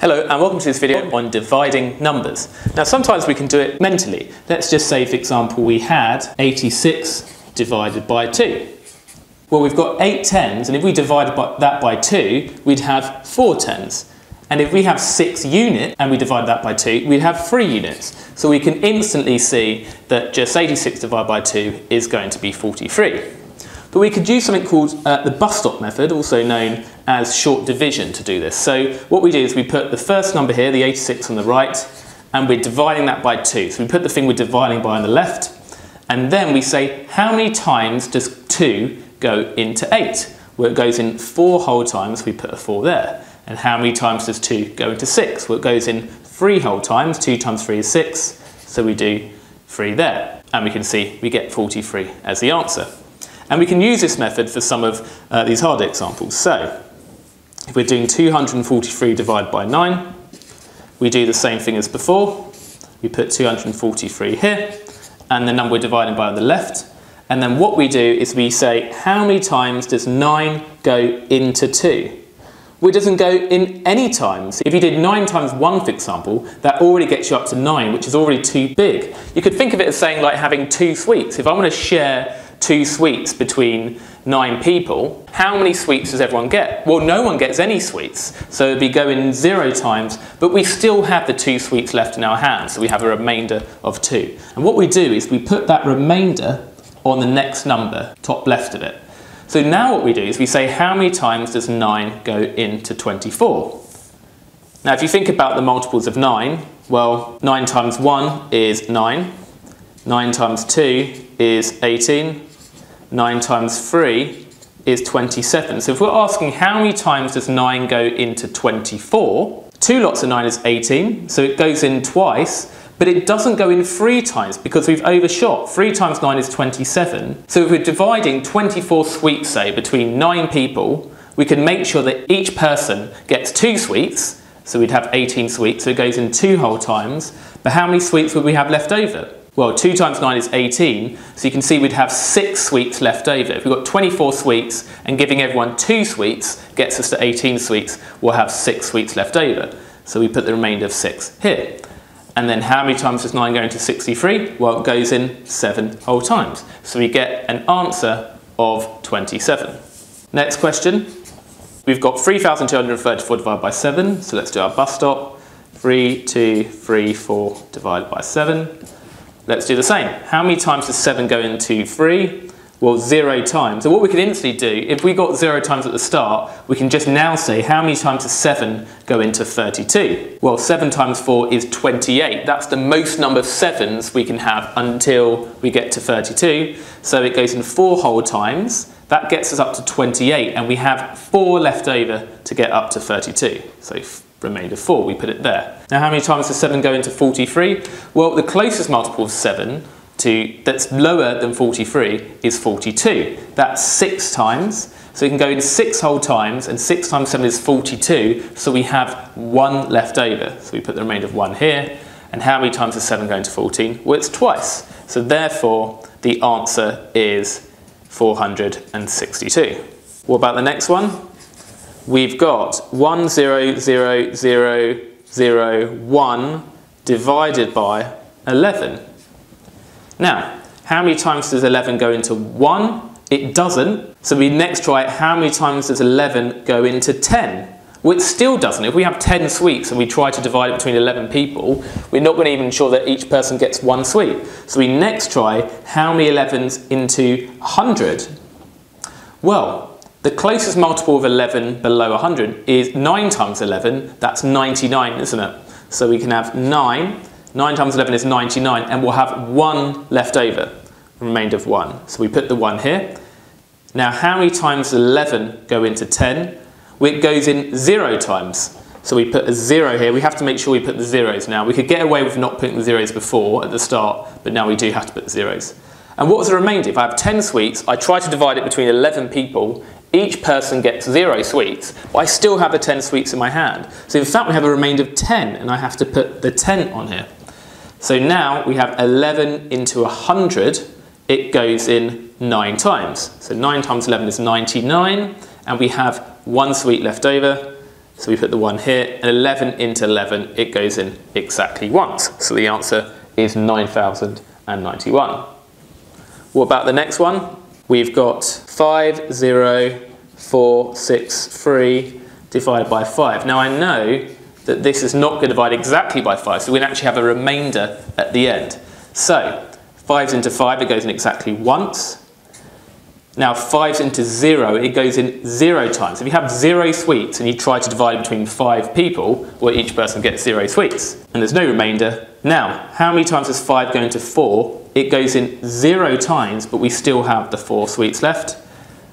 Hello and welcome to this video on dividing numbers. Now sometimes we can do it mentally. Let's just say for example we had 86 divided by 2. Well we've got 8 tens and if we divided by, that by 2 we'd have 4 tens. And if we have 6 units and we divide that by 2 we'd have 3 units. So we can instantly see that just 86 divided by 2 is going to be 43. But we could use something called uh, the bus stop method, also known as short division to do this. So what we do is we put the first number here, the 86 on the right, and we're dividing that by 2. So we put the thing we're dividing by on the left, and then we say how many times does 2 go into 8? Well, it goes in 4 whole times, we put a 4 there. And how many times does 2 go into 6? Well, it goes in 3 whole times, 2 times 3 is 6, so we do 3 there. And we can see we get 43 as the answer. And we can use this method for some of uh, these hard examples. So, if we're doing 243 divided by 9, we do the same thing as before. We put 243 here, and the number we're dividing by on the left. And then what we do is we say, how many times does 9 go into 2? Well, it doesn't go in any times. If you did 9 times 1, for example, that already gets you up to 9, which is already too big. You could think of it as saying like having two sweets. If I want to share two sweets between nine people, how many sweets does everyone get? Well, no one gets any sweets, so it'd be going zero times, but we still have the two sweets left in our hands, so we have a remainder of two. And what we do is we put that remainder on the next number, top left of it. So now what we do is we say how many times does 9 go into 24? Now if you think about the multiples of 9, well 9 times 1 is 9, 9 times 2 is 18, 9 times 3 is 27. So if we're asking how many times does 9 go into 24, 2 lots of 9 is 18, so it goes in twice, but it doesn't go in three times because we've overshot. 3 times 9 is 27. So if we're dividing 24 sweets, say, between 9 people, we can make sure that each person gets 2 sweets, so we'd have 18 sweets, so it goes in 2 whole times, but how many sweets would we have left over? Well, 2 times 9 is 18, so you can see we'd have 6 sweets left over. If we've got 24 sweets and giving everyone 2 sweets gets us to 18 sweets, we'll have 6 sweets left over. So we put the remainder of 6 here. And then how many times does 9 go into 63? Well, it goes in 7 whole times. So we get an answer of 27. Next question. We've got 3,234 divided by 7, so let's do our bus stop. 3, 2, 3, 4 divided by 7. Let's do the same. How many times does 7 go into 3? Well, 0 times. So what we can instantly do, if we got 0 times at the start, we can just now say how many times does 7 go into 32? Well, 7 times 4 is 28. That's the most number of 7s we can have until we get to 32. So it goes in 4 whole times. That gets us up to 28, and we have 4 left over to get up to 32. So remainder 4, we put it there. Now how many times does 7 go into 43? Well, the closest multiple of 7 to, that's lower than 43 is 42. That's 6 times, so we can go in 6 whole times, and 6 times 7 is 42, so we have 1 left over. So we put the remainder of 1 here. And how many times does 7 go into 14? Well, it's twice. So therefore, the answer is 462. What about the next one? We've got 1, 0, 0, 0, 0, 1 divided by 11. Now, how many times does 11 go into 1? It doesn't. So we next try how many times does 11 go into 10? Which still doesn't. If we have 10 sweets and we try to divide it between 11 people, we're not going to even ensure that each person gets one sweet. So we next try how many 11s into 100? Well, the closest multiple of 11 below 100 is 9 times 11. That's 99, isn't it? So we can have 9. 9 times 11 is 99, and we'll have 1 left over, remainder of 1. So we put the 1 here. Now, how many times 11 go into 10? Well, it goes in 0 times. So we put a 0 here. We have to make sure we put the zeros now. We could get away with not putting the zeros before at the start, but now we do have to put the zeros. And what was the remainder? If I have 10 sweets, I try to divide it between 11 people, each person gets zero sweets, but I still have the 10 sweets in my hand. So in fact, we have a remainder of 10, and I have to put the 10 on here. So now we have 11 into 100, it goes in 9 times. So 9 times 11 is 99, and we have one sweet left over, So we put the 1 here, and 11 into 11, it goes in exactly once. So the answer is 9,091. What about the next one? We've got 5, 0, 4, 6, 3 divided by 5. Now I know that this is not going to divide exactly by 5, so we actually have a remainder at the end. So 5's into 5, it goes in exactly once. Now 5's into 0, it goes in 0 times. If you have 0 sweets and you try to divide between 5 people, well each person gets 0 sweets. And there's no remainder. Now, how many times does 5 go into 4? It goes in 0 times, but we still have the 4 sweets left.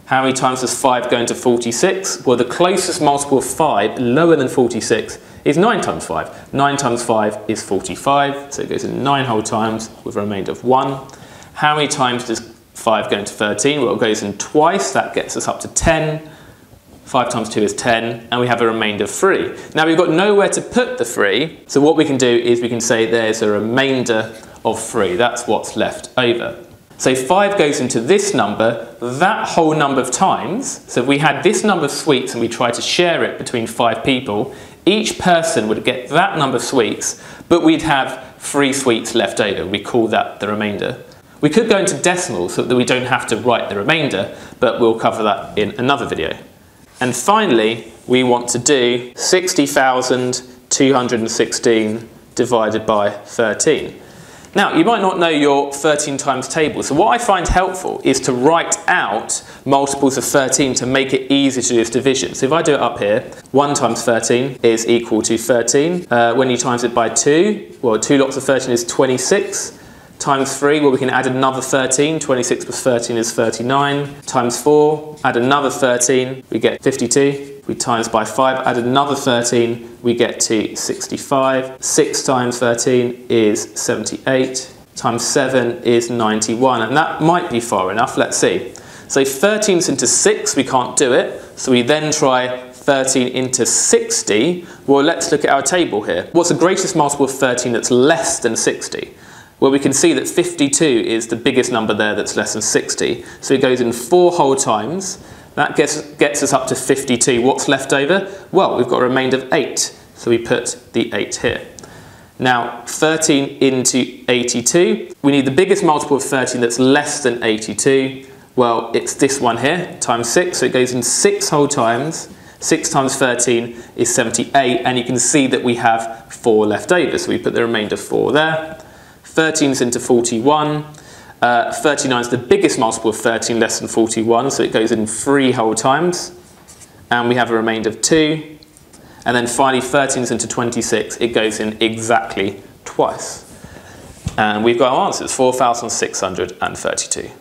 How many times does 5 go into 46? Well, the closest multiple of 5, lower than 46, is 9 times 5. 9 times 5 is 45, so it goes in 9 whole times with a remainder of 1. How many times does 5 go into 13. Well, it goes in twice. That gets us up to 10. 5 times 2 is 10, and we have a remainder of 3. Now, we've got nowhere to put the 3, so what we can do is we can say there's a remainder of 3. That's what's left over. So 5 goes into this number that whole number of times. So if we had this number of sweets and we tried to share it between 5 people, each person would get that number of sweets, but we'd have 3 sweets left over. We call that the remainder. We could go into decimals so that we don't have to write the remainder, but we'll cover that in another video. And finally, we want to do 60,216 divided by 13. Now, you might not know your 13 times table, so what I find helpful is to write out multiples of 13 to make it easy to do this division. So if I do it up here, 1 times 13 is equal to 13. Uh, when you times it by 2, well, 2 lots of 13 is 26 times 3, well we can add another 13, 26 plus 13 is 39, times 4, add another 13, we get 52, we times by 5, add another 13, we get to 65, 6 times 13 is 78, times 7 is 91, and that might be far enough, let's see. So 13 into 6, we can't do it, so we then try 13 into 60. Well, let's look at our table here. What's the greatest multiple of 13 that's less than 60? Well, we can see that 52 is the biggest number there that's less than 60. So it goes in four whole times. That gets, gets us up to 52. What's left over? Well, we've got a remainder of 8. So we put the 8 here. Now, 13 into 82. We need the biggest multiple of 13 that's less than 82. Well, it's this one here, times 6. So it goes in 6 whole times. 6 times 13 is 78. And you can see that we have 4 left over. So we put the remainder 4 there. 13 is into 41. Uh, 39 is the biggest multiple of 13, less than 41, so it goes in three whole times. And we have a remainder of 2. And then finally, 13 is into 26. It goes in exactly twice. And we've got our answers, 4,632.